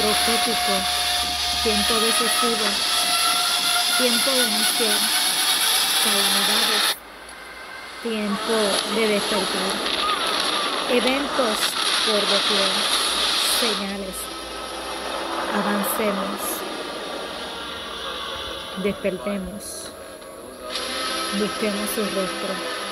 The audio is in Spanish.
profético, tiempo decisivo, tiempo de misión, calamidades, tiempo de despertar, eventos por doquier, señales. Avancemos, despertemos, busquemos su rostro.